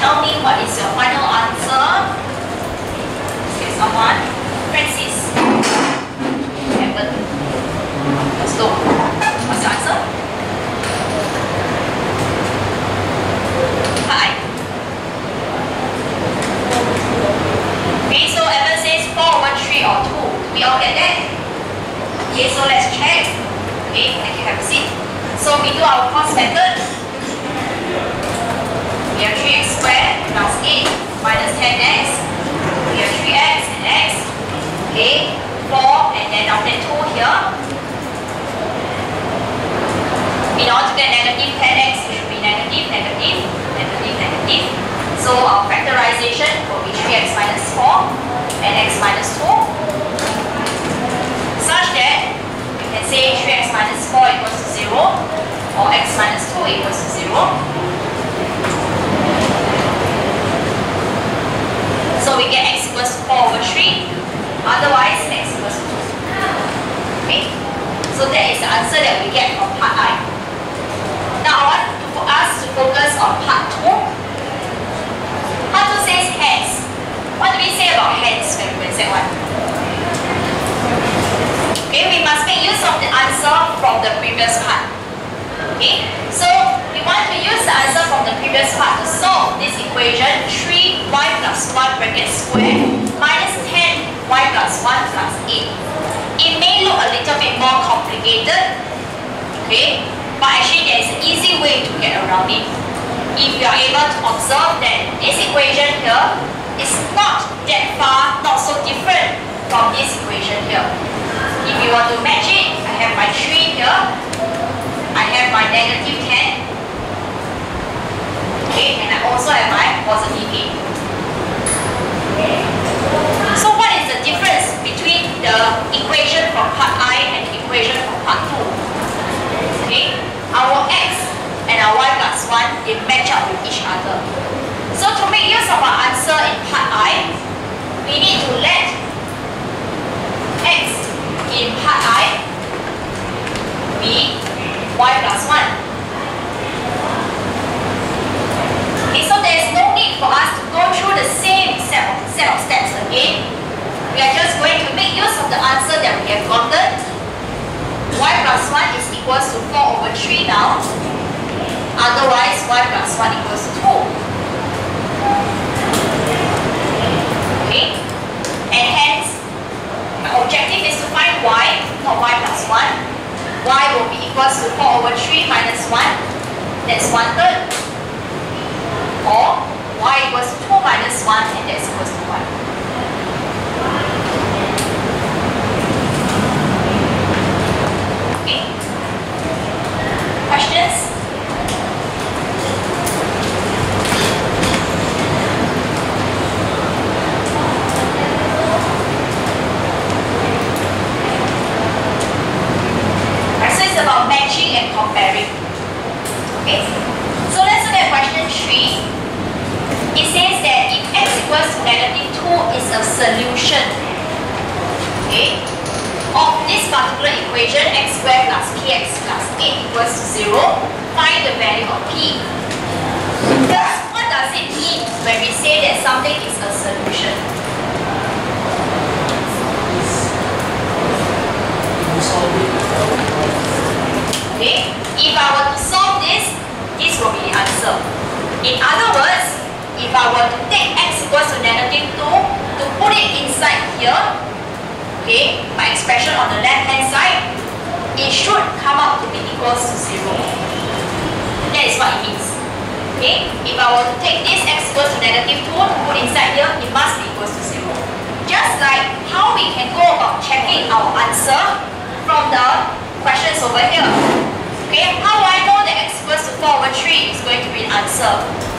tell me what is your final answer. Okay, someone. Francis. Evan. Let's go. What's your answer? Hi. Okay, so Evan says 4 over 3 or 2. We all get that? Okay, so let's check. Okay, I can have a seat. So we do our cross method. We have 3x squared plus 8 minus 10x. We have 3x and x. Okay, 4 and then after 2 here. In order to get negative 10x, it should be negative, negative, negative, negative. So our factorization will be 3x minus 4 and x minus 2. Such that we can say 3x minus 4 equals to 0 or x minus 2 equals to 0. So we get x equals to 4 over 3. Otherwise, x equals to 2. Okay? So that is the answer that we get from part I. Now I want for us to focus on part 2. Part 2 says hence. What do we say about hence when we say one? Okay, we must make use of the answer from the previous part. Okay, so we want to use the answer from the previous part to solve this equation 3y plus 1 bracket square minus 10y plus 1 plus 8. It may look a little bit more complicated, okay, but actually there is an easy way to get around it. If you are able to observe that this equation here is not that far, not so different from this equation here. If you want to match it, I have my 3 here, I have my negative 10. Okay, and I also have my positive 8. So what is the difference between the equation from part I and equation from part 2? Okay, our x and our y plus 1, they match up with each other. So to make use of our answer in part I, we need to let x in part I be y plus 1. Okay, so there is no need for us to go through the same set of, set of steps again. We are just going to make use of the answer that we have gotten. y plus 1 is equals to 4 over 3 now. Otherwise, y plus 1 equals to 2. Okay? And hence, my objective is to find y, not y plus 1 y will be equals to 4 over 3 minus 1. That's 1 third. Or y equals to 2 minus 1 and that's equals to 1. Okay. Questions? about matching and comparing. Okay, so let's look at question 3. It says that if x equals to negative 2 is a solution okay, of this particular equation, x squared plus px plus 8 equals to 0, find the value of p. what does it mean when we say that something is a solution? Okay? If I were to solve this, this will be the answer. In other words, if I were to take x equals to negative 2 to put it inside here, okay, my expression on the left hand side, it should come out to be equals to 0. That is what it means. Okay? If I were to take this x equals to negative 2 to put inside here, it must be equals to 0. Just like how we can go about checking our answer from the questions over here. Okay, how do I know that x equals to 4 over 3 is going to be the answer?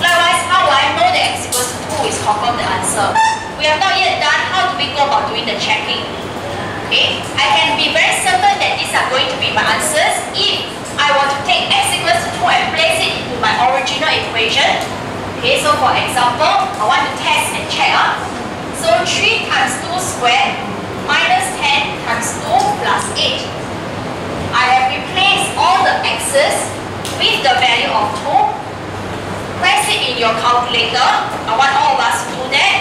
Likewise, how do I know that x equals to 2 is confirmed the answer? We have not yet done how do we go about doing the checking. Okay, I can be very certain that these are going to be my answers if I want to take x equals to 2 and place it into my original equation. Okay, so for example, I want to test and check. Uh, so 3 times 2 squared minus 10 times 2 plus 8 I have replaced all the x's with the value of 2. Press it in your calculator. I want all of us to do that.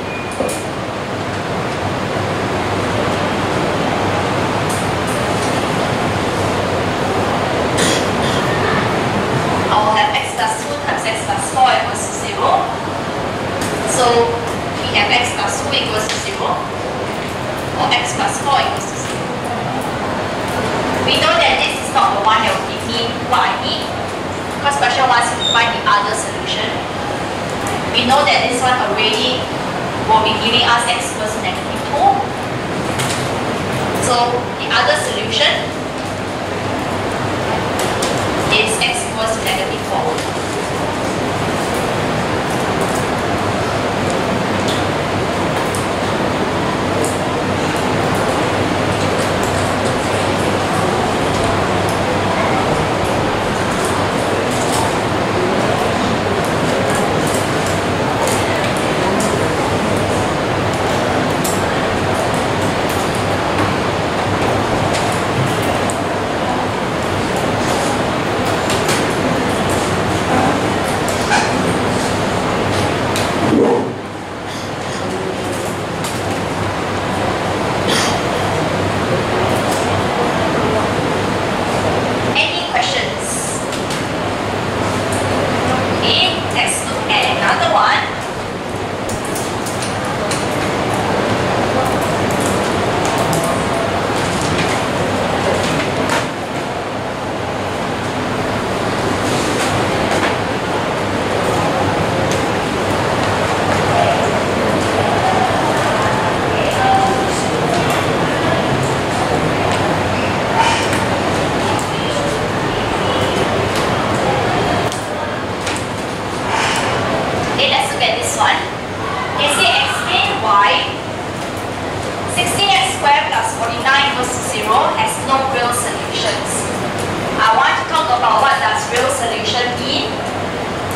So we have x plus 2 equals to 0 or x plus 4 equals to 0. We know that this is not the one that will give me what I need because question 1 simplified the other solution. We know that this one already will be giving us x equals negative 2. So the other solution is x equals negative 4.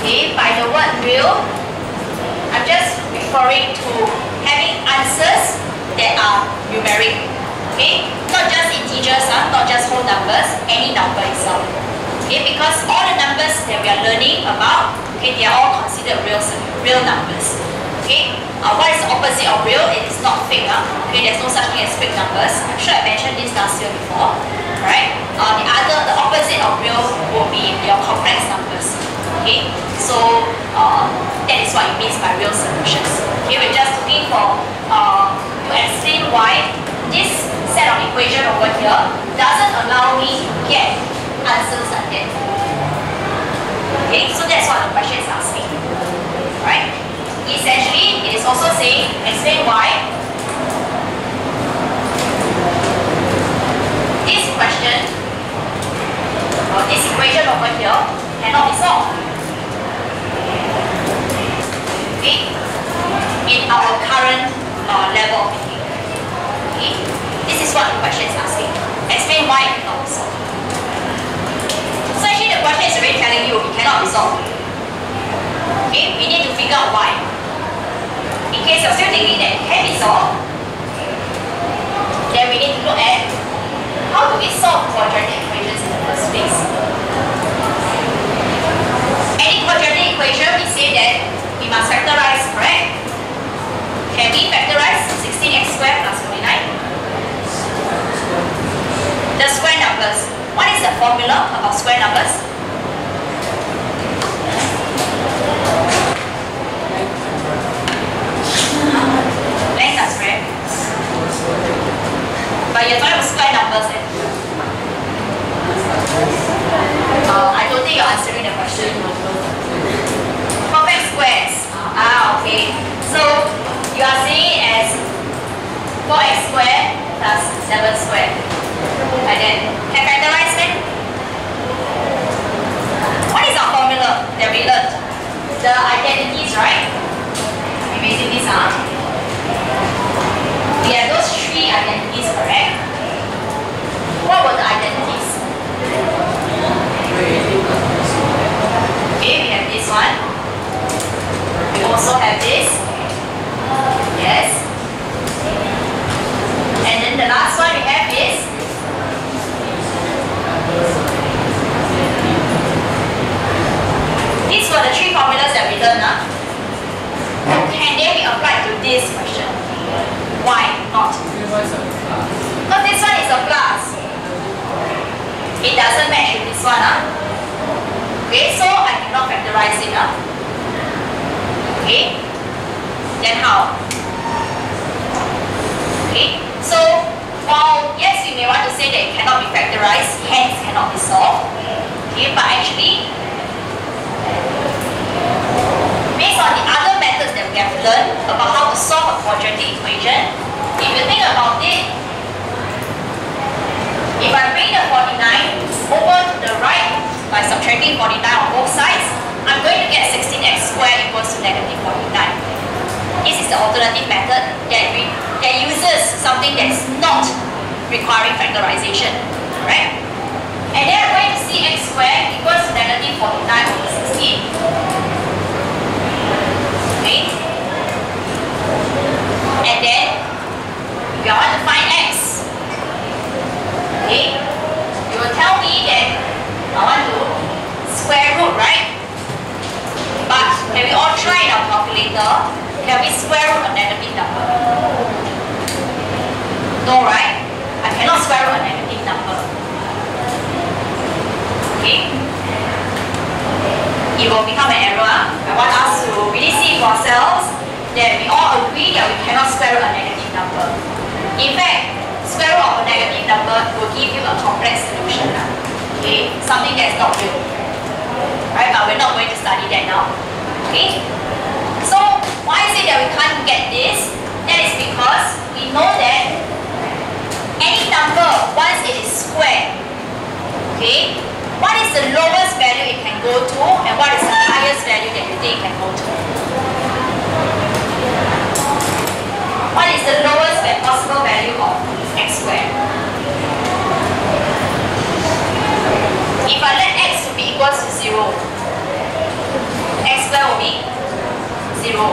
Okay, by the word real, I'm just referring to having answers that are numeric. Okay, not just integers, uh, not just whole numbers, any number itself. Okay, because all the numbers that we are learning about, okay, they are all considered real, real numbers. Okay, uh, what is the opposite of real? It is not fake. Uh? Okay, there's no such thing as fake numbers. I'm sure I mentioned this last year before. Right? Uh, the other, the opposite of real will be your complex numbers. Okay, so uh, that is what it means by real solutions. Okay, we're just looking for uh, to explain why this set of equation over here doesn't allow me to get answers like that. Okay, so that's what the question is asking. Right? Essentially, it is also saying, explain why this question or this equation over here cannot be solved. Okay? In our current uh, level of thinking. Okay? This is what the question is asking. Explain why it cannot be solved. So actually the question is already telling you it cannot be solved. Okay, we need to figure out why. In case you're still thinking that it can be solved, then we need to look at how do we solve quadratic equations in the first place. Any quadratic equation, we say that we must factorize, correct? Can we factorize 16x squared plus 49? The square numbers. What is the formula about square numbers? Length are square. But you're talking about square numbers eh? Uh, I don't think you're answering the question. Perfect squares. Ah, okay. So you are saying it as 4x squared plus 7 squared. Like that. Can factorize it? What is our formula that we learned? The identities, right? We using this, huh? We have those three identities, correct? What were the identities? Okay, we have this one. We also have this. Yes. And then the last one we have is These were the three formulas that we learned. Huh? Can they be applied to this question? Why not? Because this one is a plus. It doesn't match with this one. Huh? Okay, so I cannot factorize it. Huh? Okay, then how? So while yes, we may want to say that it cannot be factorized, hence cannot be solved. Okay, but actually, based on the other methods that we have learned about how to solve a quadratic equation, if you think about it, if I bring the 49 over to the right by subtracting 49 on both sides, I'm going to get 16x squared equals to negative 49. This is the alternative method that, we, that uses something that's not requiring factorization, right? And then I'm going to see x squared equals to negative 49 over 16. Okay? And then, we want to find x. Okay? You will tell me that I want to square root, right? But can we all try in our calculator? Can we square root a negative number? No, right? I cannot square root a negative number. Okay? It will become an error. I want us to really see for ourselves that we all agree that we cannot square root a negative number. In fact, square root of a negative number will give you a complex solution. Okay? Something that's not real. Right? But we're not going to study that now. Okay? So, why is it that we can't get this? That is because we know that any number once it is square. Okay? What is the lowest value it can go to and what is the highest value that you think it can go to? What is the lowest possible value of x squared? If I let x to be equal to 0, x squared will be 0.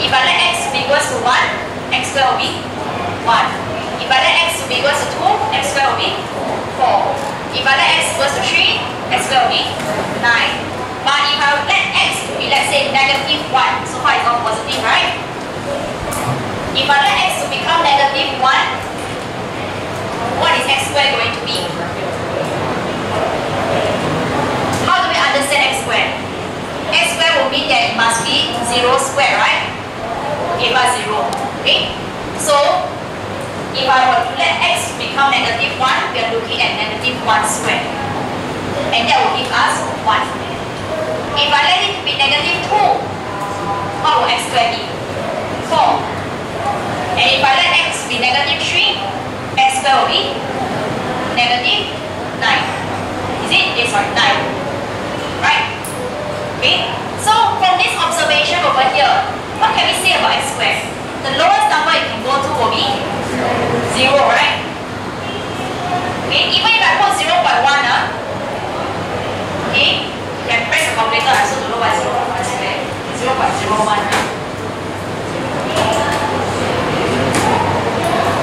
If I let x to be equal to 1, x squared will be 1. 2, x square will be 4. If I let x equals to 3, x square will be 9. But if I let x to be, let's say, negative 1, so far it's all positive, right? If I let x to become negative 1, what is x squared going to be? How do we understand x squared? x squared will mean that it must be 0 square, right? Give us 0. Okay? So, if I were to let x become negative 1, we are looking at negative 1 squared. And that will give us 1. If I let it be negative 2, what will x squared be? 4. And if I let x be negative 3, x squared will be negative 9. Is it? Yes, sorry, 9. Right? Okay? So from this observation over here, what can we say about x squared? The lowest number it can go to will be 0, right? Okay, even if I put 0 0.1, uh, okay, you can press the calculator, I also don't know what is 0 0.1 square. 0 0.01, uh.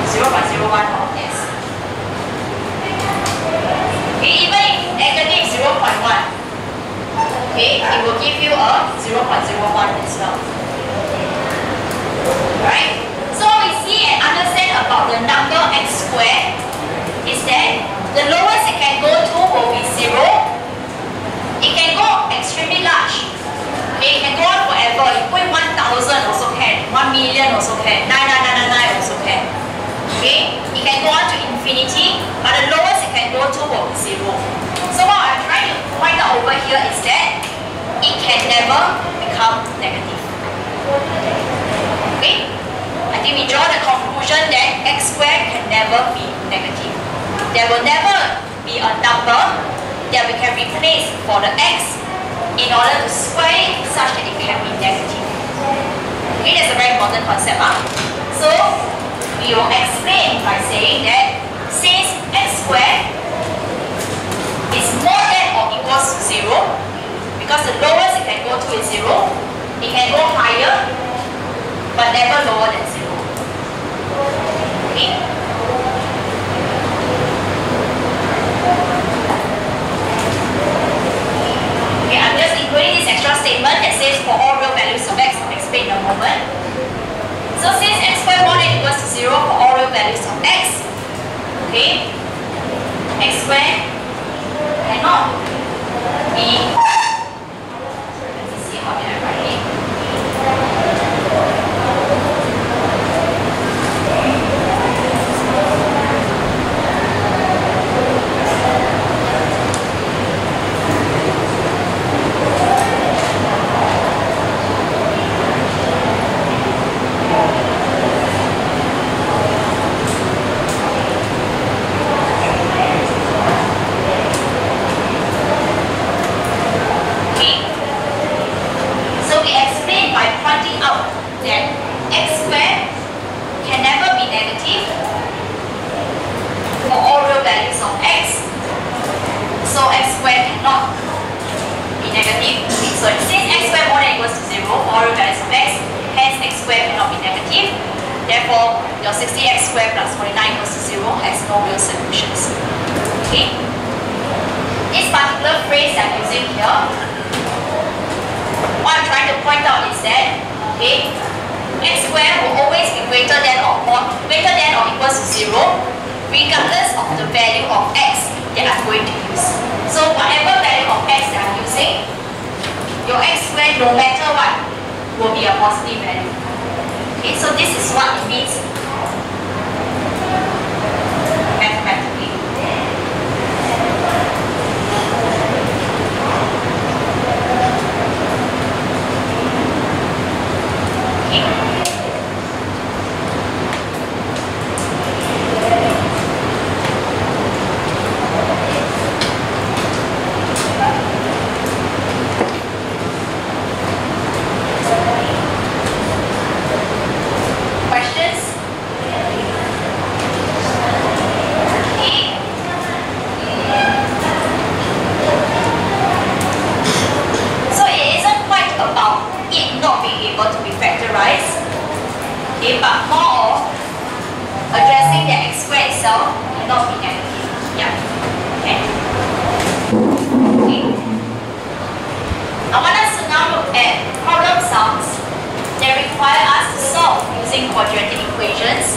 0 0.01, yes. Okay, even if negative 0 0.1, okay, it will give you a 0.01 as well. Right? See and understand about the number x squared is that the lowest it can go to will be 0. It can go extremely large. Okay, it can go on forever. You put 1000 also can, 1 million also can, 9999 also can. Okay, it can go on to infinity, but the lowest it can go to will be 0. So what I'm trying to point out over here is that it can never become negative. Okay? I think we draw the conclusion that x squared can never be negative. There will never be a number that we can replace for the x in order to square it such that it can be negative. Okay, that's a very important concept. Huh? So, we will explain by saying that since x squared is more than or equals to 0 because the lowest it can go to is 0. It can go higher but never lower than 0. Okay? I'm just including this extra statement that says for all real values of x, I'll explain in a moment. So since x squared more than equals to 0 for all real values of x, okay, x squared cannot be square will always be greater than or, or greater than or equal to zero, regardless of the value of x that I'm going to use. So whatever value of x that I'm using, your x squared, no matter what, will be a positive value. Okay, so this is what it means mathematically. Okay, but more of addressing the x squared itself and not be negative. Yeah. Okay. Okay. I want us to now look at problem sums that require us to solve using quadratic equations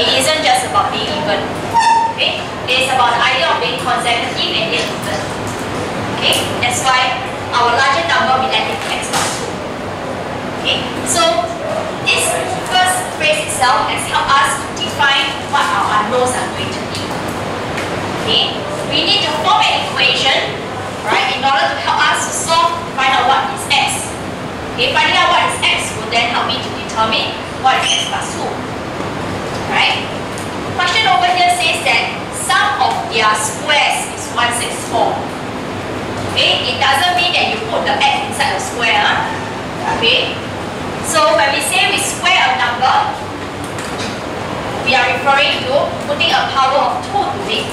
It isn't just about being even. Okay? It is about the idea of being consecutive and even. Okay? That's why our larger number will let it x plus 2. Okay? So this first phrase itself has helped us to define what our unknowns are going to be. Okay? We need to form an equation right, in order to help us to solve, find out what is x. Okay, finding out what is x will then help me to determine what is x plus 2 right? Question over here says that sum of their squares is 164. Okay, it doesn't mean that you put the x inside a square. Huh? Okay, so when we say we square a number, we are referring to putting a power of 2 to it.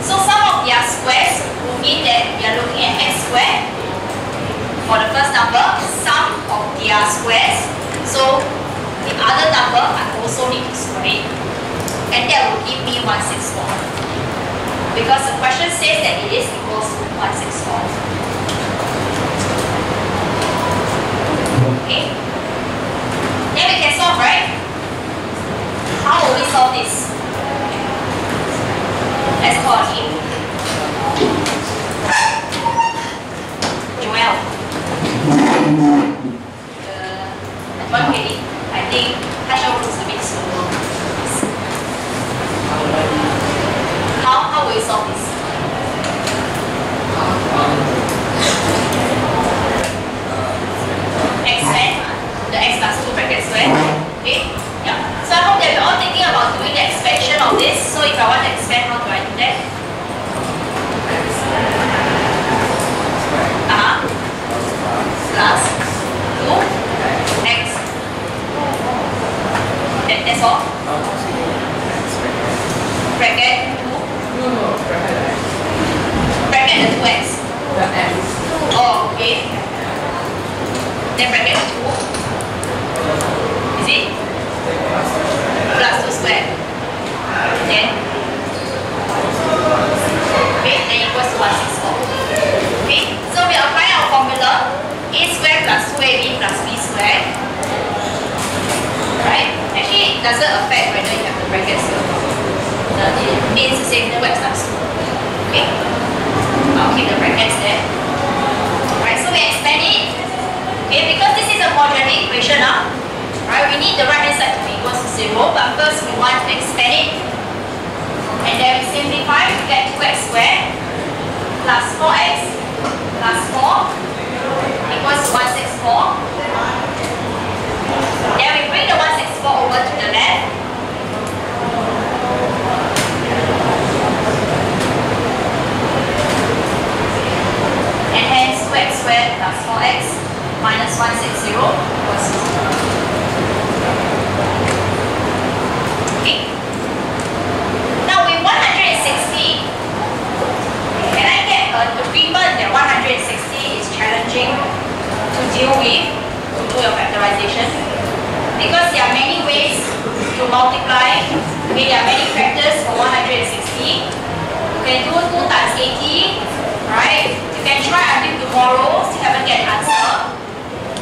So sum of their squares will mean that we are looking at x squared for the first number, sum of their squares. So give me 164? Because the question says that it is equals to 164. Okay? Then we can solve, right? How will we solve this? Let's call him. Joel. X plus 2 bracket square. Okay? Yeah. So I hope that you're all thinking about doing the expansion of this. So if I want to expand, how do I do that? Uh Plus 2x. That, that's all? Bracket 2? No, no, bracket x. Bracket the 2x? The x. Oh, okay. Then bracket 2 square. Then, okay, then equals to 164. Okay, so we apply our formula a square plus 2ab plus b square. Right? Actually, it doesn't affect whether you have the brackets here. It means the same 2x times 2. Okay? I'll keep the brackets there. Right, so we expand it. Okay, because this is a quadratic equation now. Right, we need the right hand side to be equal to 0, but first we want to expand it. And then we simplify to get 2x squared plus 4x plus 4 equals 164. Then we bring the 164 over to the left. And hence 2x squared plus 4x minus 160 equals 0. Okay. Now with 160, can I get an agreement that 160 is challenging to deal with to do your factorization? Because there are many ways to multiply. Okay, there are many factors for 160. You can do 2 times 80, right? You can try until tomorrow, still haven't get an answer.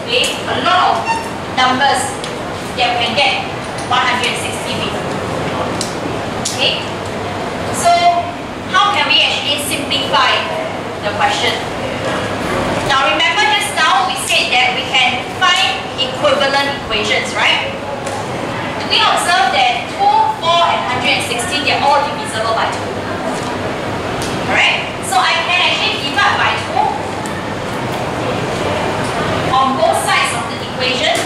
Okay, a lot of numbers that we can get 160 with. Okay, so how can we actually simplify the question? Now remember just now we said that we can find equivalent equations, right? We observe that 2, 4 and 160 they are all divisible by 2. Alright? So I can actually divide by 2 on both sides of the equation.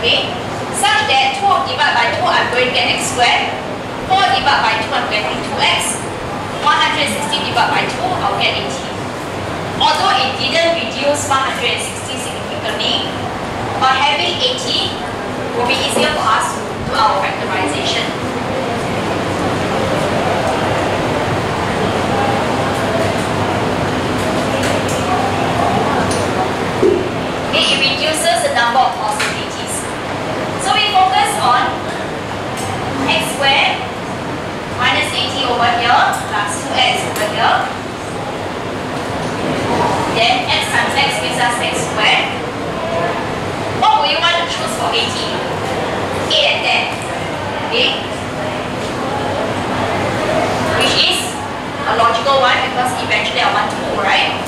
Okay? Such that 2 divided by 2 I'm going to get x squared. 4 divided by 2 I'm getting 2x. 160 divided by 2 I'll get 18. Although it didn't reduce 160 significantly, but having 80 will be easier for us to do our factorization. It reduces the number of possibilities. So we focus on x squared minus 80 over here plus 2x over here. Then x times x gives us x squared. What will you want to choose for 80? 8 and 10. Okay? Which is a logical one because eventually I want to move, right?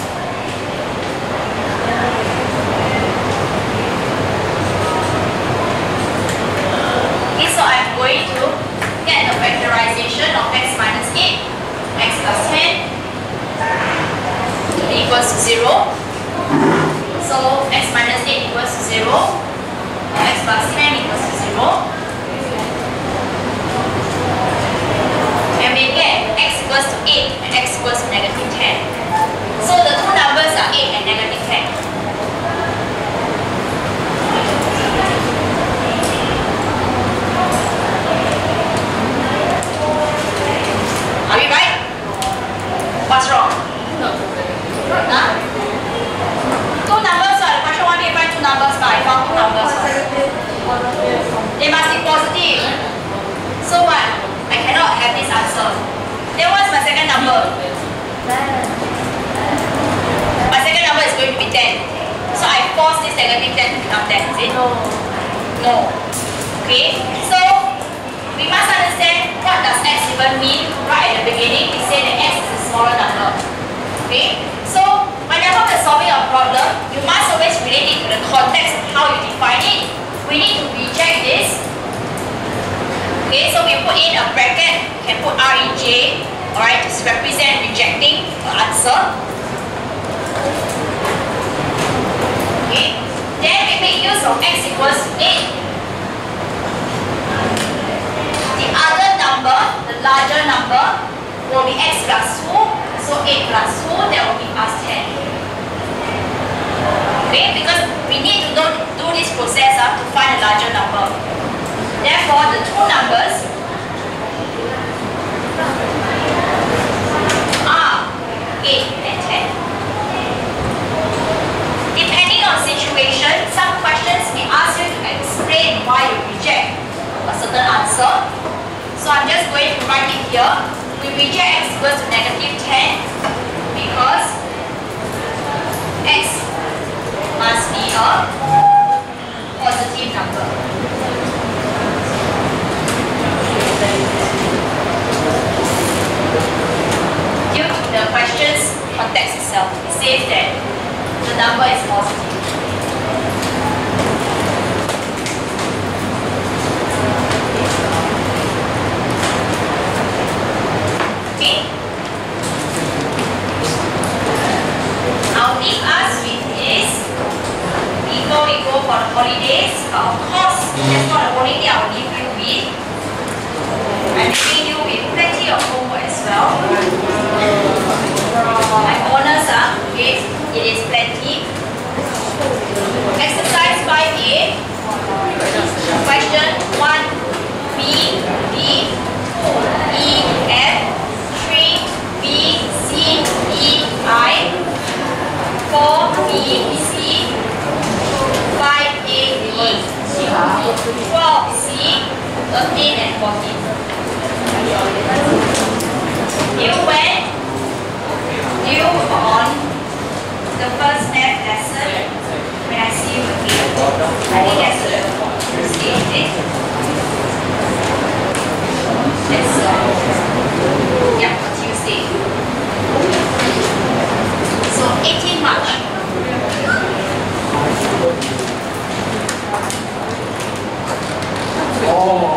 Okay, so I'm going to get the factorization of x minus 8, x plus 10 equals to 0. So x minus 8 equals to 0, x plus 10 equals to 0. And we get x equals to 8 and x equals to negative 10. So the two numbers are 8 and negative 10. Are we right? What's wrong? Huh? Two numbers, uh, the question want me to find two numbers, but I found two numbers. They must be positive. So what? I this answer. Then what's my second number? My second number is going to be 10. So I force this negative 10 to become 10, is it? No. No. Okay? So we must understand what does x even mean right at the beginning. We say that x is a smaller number. Okay? So whenever we're solving a problem, you must always relate it to the context of how you define it. We need to reject this. Okay, so we put in a bracket, you can put R in J, alright, to represent rejecting the answer. Okay, then we make use of x equals to 8. The other number, the larger number, will be x plus 2. So 8 plus 2, that will be us 10. Okay, because we need to do, do this process uh, to find a larger number. Therefore, the two numbers 13 and 14. You went, you on the first math lesson when I see you again. I think that's the same Yes. Uh, yeah. What do you say? So 18 March. Oh.